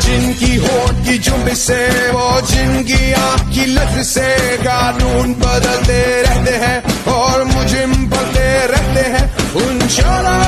जिनकी होट की जुम्ब से, वो जिनकी आँख की लत से कानून बदलते रहते हैं और मुझे बदलते रहते हैं। उन शराब